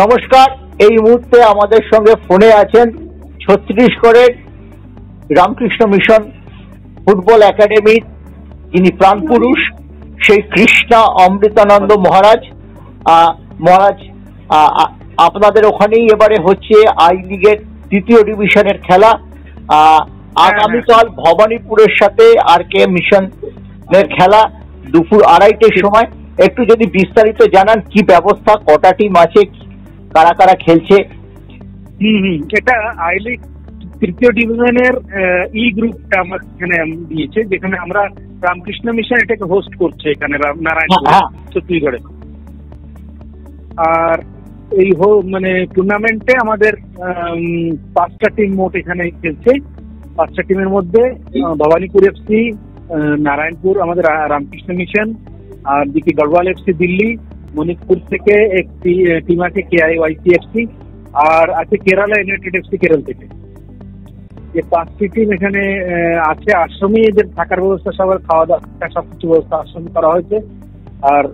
নমস্কার, এই মুহূর্তে আমাদের সঙ্গে ফোনে আছেন ছত্তিশগড়ের রামকৃষ্ণ মিশন ফুটবল একাডেমির যিনি প্রাণপুরুষ, সেই কৃষ্ণা অমৃতানন্দ মহারাজ। মহারাজ আপনাদের ওখানেই এবারে হচ্ছে আই লিগের তৃতীয় ডিভিশনের খেলা। আগামীকাল ভবানীপুরের সাথে আর কে মিশনের খেলা দুপুর আড়াইটের সময়। একটু যদি বিস্তারিত জানান, কি ব্যবস্থা, কটা টিম আছে কারা কারা খেলছে? হুম হুম এটা আই লিগ তৃতীয় ডিভিশনের ই গ্রুপটা আমার এখানে দিয়েছে যেখানে আমরা রামকৃষ্ণ মিশন এটাকে হোস্ট করছে এখানে নারায়ণপুর হ্যাঁ। ছত্তিশগড়ে আর এই হো মানে টুর্নামেন্টে আমাদের পাঁচটা টিম মোট এখানে খেলছে। পাঁচটা টিমের মধ্যে ভবানীপুর এফসি নারায়ণপুর আমাদের রামকৃষ্ণ মিশন আর দিকে গড়ওয়াল এফসি দিল্লি মণিপুর থেকে একটি টিম আছে কে আই ওয়াইসি এফসি আর আছে কেরালা ইউনাইটেড এফসি কেরল থেকে। যে পাঁচটি টিম এখানে আছে আশ্রমে এদের থাকার ব্যবস্থা সবার খাওয়া দাওয়া সবকিছু ব্যবস্থা আশ্রমে করা হয়েছে। আর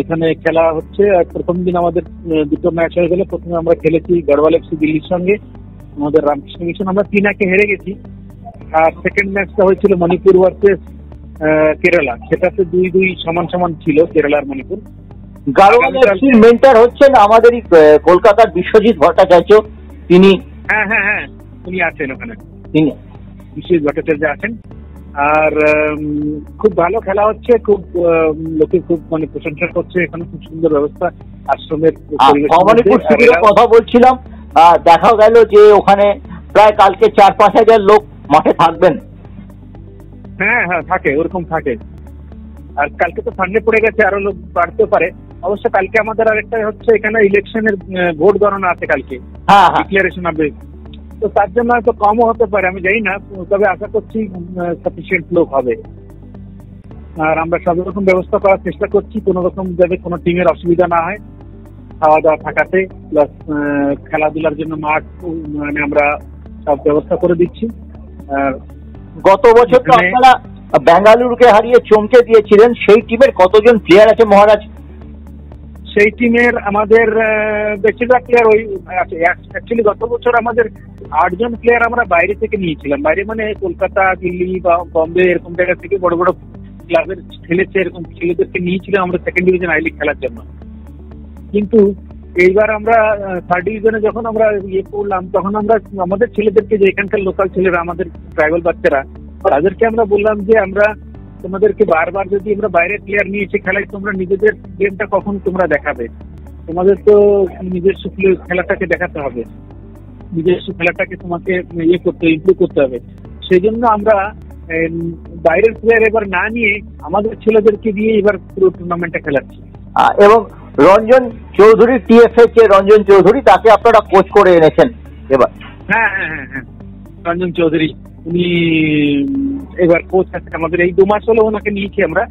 এখানে খেলা হচ্ছে, আর প্রথম দিন আমাদের দুটো ম্যাচ হয়ে গেলে। প্রথমে আমরা খেলেছি গড়ওয়াল এফসি দিল্লির সঙ্গে, আমাদের রামকৃষ্ণ মিশন। আমরা তিনাকে হেরে গেছি। আর সেকেন্ড ম্যাচটা হয়েছিল মণিপুর ভার্সেস কেরালা সেটাতে দুই দুই সমান সমান ছিল কেরালার মণিপুর। আগামীকাল- এফসির মেন্টার হচ্ছেন আমাদেরই কলকাতার বিশ্বজিৎ ভট্টাচার্য। তিনি হ্যাঁ হ্যাঁ হ্যাঁ উনি আছেন ওখানে। তিনি বিশেষ ভট্টাচার্য আছেন। আর খুব ভালো খেলা হচ্ছে খুব লোকে খুব মানে প্রশংসা করছে। এখানে খুব সুন্দর ব্যবস্থা আশ্রমের মধ্যে। কথা বলছিলাম। দেখা গেল যে ওখানে প্রায় কালকে চার পাঁচ হাজার লোক মাঠে থাকবেন। হ্যাঁ হ্যাঁ থাকে ওরকম থাকে। আর কালকে তো সামনে পড়ে গেছে আরও লোক বাড়তে পারে। অবশ্য কালকে আমাদের আরেকটা হচ্ছে এখানে ইলেকশনের ভোট গণনা আছে কালকে। হ্যাঁ হ্যাঁ। ডিক্লারেশন হবে তো তার জন্য হয়তো কমও হতে পারে আমি জানি না তবে আশা করছি সাফিসিয়েন্ট লোক হবে। আর আমরা সব রকম ব্যবস্থা করার চেষ্টা করছি কোনো রকম যাতে কোনো টিমের অসুবিধা না হয় খাওয়া দাওয়া থাকাতে প্লাস খেলাধুলার জন্য মাঠ মানে আমরা সব ব্যবস্থা করে দিচ্ছি। আর গত বছর তো আপনারা বেঙ্গালুরুকে হারিয়ে চমকে দিয়েছিলেন সেই টিমের কতজন প্লেয়ার আছে মহারাজ? সেই টিমের আমাদের বেশিরভাগ প্লেয়ার ওই আছে অ্যাকচুয়ালি গত বছর আমাদের আটজন প্লেয়ার আমরা বাইরে থেকে নিয়েছিলাম। বাইরে মানে কলকাতা, দিল্লি বা বম্বে এরকম জায়গা থেকে বড় বড় ক্লাবের খেলেছে এরকম ছেলেদেরকে নিয়েছিলাম আমরা সেকেন্ড ডিভিশন আই লিগ খেলার জন্য। কিন্তু এইবার আমরা থার্ড ডিভিশনে যখন আমরা ইয়ে করলাম, তখন আমরা আমাদের ছেলেদেরকে যে এখানকার লোকাল ছেলেরা, আমাদের ট্রাইবাল বাচ্চারা, তাদেরকে আমরা বললাম যে আমরা তোমাদেরকে বারবার যদি আমরা বাইরের প্লেয়ার নিয়ে এসে খেলাই তোমরা নিজেদের গেমটা কখন তোমরা দেখাবে? তোমাদের তো নিজস্ব প্লে- খেলাটাকে দেখাতে হবে। নিজস্ব খেলাটাকে তোমাকে ইয়ে করতে ইমপ্রুভ করতে হবে। সেই জন্য আমরা বাইরের প্লেয়ার এবার না নিয়ে আমাদের ছেলেদেরকে দিয়ে এবার পুরো টুর্নামেন্টটা খেলাচ্ছি। এবং রঞ্জন চৌধুরী টিএফএ যে রঞ্জন চৌধুরী তাকে আপনারা কোচ করে এনেছেন এবার। হ্যাঁ হ্যাঁ হ্যাঁ হ্যাঁ। রঞ্জন চৌধুরী উনি এবার কোচ আছে আমাদের এই দু মাস হলো ওনাকে নিয়েছি আমরা।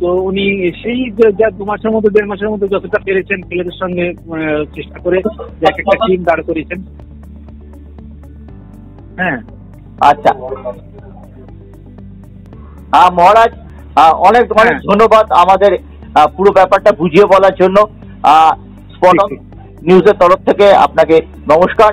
তো উনি সেই যা দু মাসের মধ্যে দেড় মাসের মধ্যে যতটা পেরেছেন ছেলেদের সঙ্গে চেষ্টা করে এক একটা টিম দাঁড় করেছেন হ্যাঁ। আচ্ছা। আহ, মহারাজ অনেক অনেক হ্যাঁ। ধন্যবাদ আমাদের পুরো ব্যাপারটা বুঝিয়ে বলার জন্য। স্পট। নিউজের তরফ থেকে আপনাকে নমস্কার।